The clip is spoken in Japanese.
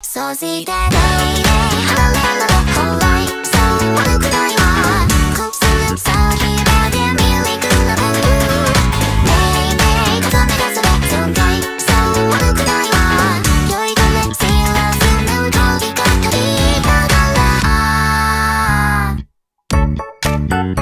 掃除でないで離れられ本来そう悪くないわこするさ広げ見に比べるねえねえ重ね重ね存在そう悪くないわ酔いがれ知らずの動きが取りながら